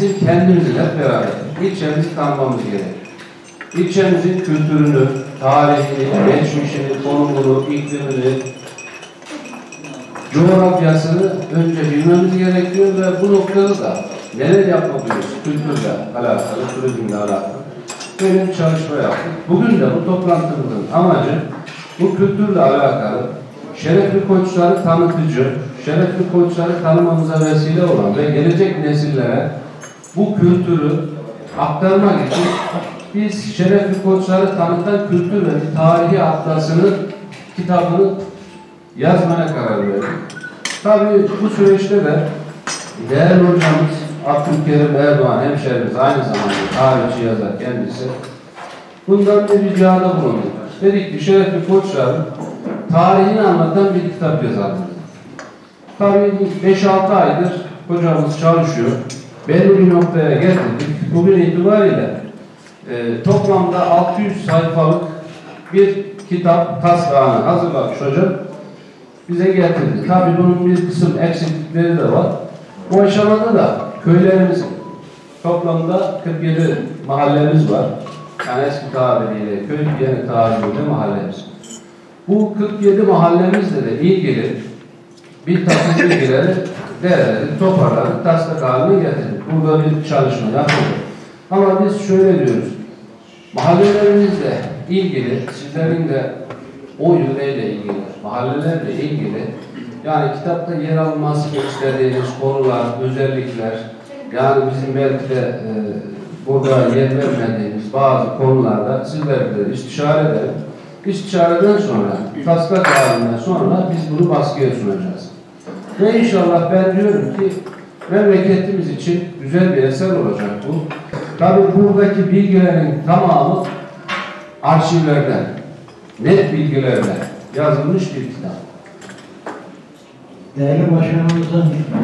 bizim kendimizin hep beraber ilçemizi tanımamız gerekiyor. İlçemizin kültürünü, tarihini, geçmişini, konumunu, iklimini, coğrafyasını önce bilmemiz gerekiyor ve bu noktada da neler yapabiliriz kültürle alakalı, turizmle alakalı bir çalışma yaptık. Bugün de bu toplantımızın amacı bu kültürle alakalı şerefli koçları tanıtıcı, şerefli koçları tanımamıza vesile olan ve gelecek nesillere bu kültürü aktarmak için biz şerefli koçları tanıtan kültür ve tarihi atlasını kitabını yazmaya karar verdik. Tabii bu süreçte de değerli hocamız Abdülkerim Erdoğan hemşehrimiz aynı zamanda tarihçi yazar kendisi. Bundan bir ricada bulunduk. Dedik ki şerefli koçların tarihini anlatan bir kitap yazalım. Tabii 5-6 aydır hocamız çalışıyor. Belli bir noktaya getirdik. Bugün itibariyle e, toplamda 600 sayfalık bir kitap taslağını hazırlamış hocam. Bize getirdi. Tabii bunun bir kısım eksiklikleri de var. Bu aşamada da köylerimizin toplamda 47 mahallemiz var. Yani eski tabiriyle köy, yeni tabiriyle mahallemiz. Bu 47 mahallemizle de ilgili bir takım bilgileri değerleri toparladık, taslak haline getirdik. Burada bir çalışma yapıldı. Ama biz şöyle diyoruz. Mahallelerimizle ilgili, sizlerin de o yöreyle ilgili, mahallelerle ilgili yani kitapta yer almasını istediğiniz konular, özellikler yani bizim belki de e, burada yer vermediğimiz bazı konularda sizlerle istişare edelim. İstişareden sonra, taslak halinden sonra biz bunu baskıya sunacağız. Ve inşallah ben diyorum ki memleketimiz için güzel bir eser olacak bu. Tabi buradaki bilgilerin tamamı arşivlerden, net bilgilerle yazılmış bir kitap. Değerli başkanımızın e,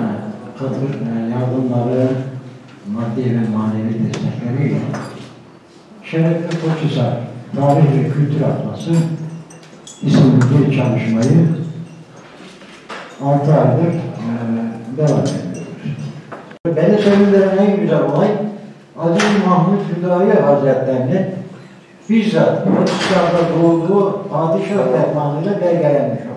katıl, e, yardımları, maddi ve manevi destekleriyle Şerefli Koçhisar Tarih ve Kültür Atlası isimli bir çalışmayı 6 aydır e, devam ediyoruz. Beni sevindiren en güzel olay Aziz Mahmut Hüdayi Hazretlerinin bizzat Koçhisar'da doğduğu padişah fermanıyla belgelenmiş oldu.